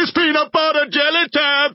It's peanut butter jelly time,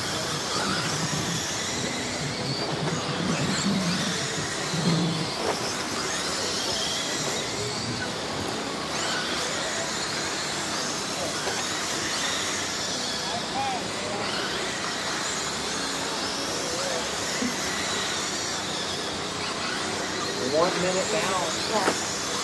One minute down. Moline, Brian Dick, and Trevor Platt. minute and a half now. Lenny, Brian, Travis, Kalen, Pat,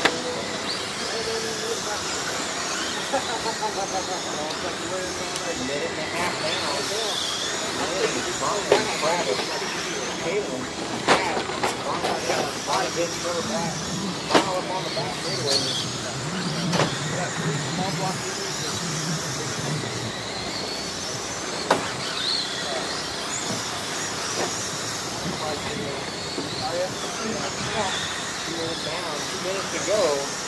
Brian Hill, Brian Dick, Trevor Platt. Mile up on the back straightaway. Got three small block leaders. Two two minutes to go.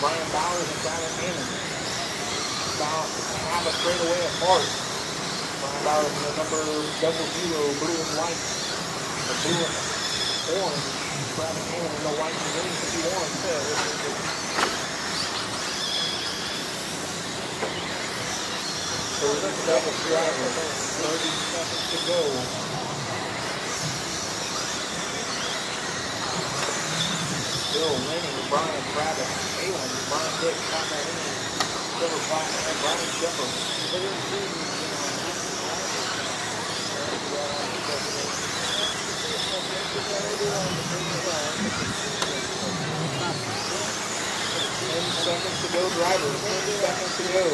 Brian Bowers and Travis Hammond. About half a straightaway apart. Brian Bowers in the number double zero, blue and white. The blue and orange. Travis Hammond in the white and green 51. So we're this double driver, 30 seconds to go. Bill Lenny, Brian Travis, Kalen, Brian Dick, Pat Mulvaney, Trevor Platt, and Brian Shepard. Ten seconds to go, drivers. Ten seconds to go.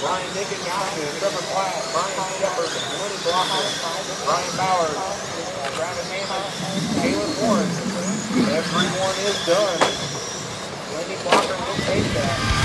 Brian Dickens, Joshua, Trevor Platt, Brian Shepard, Lenny Blocker, Brian Bowers, Travis Hammond, Caleb Warren. Everyone is done. Lenny Blocker will take that.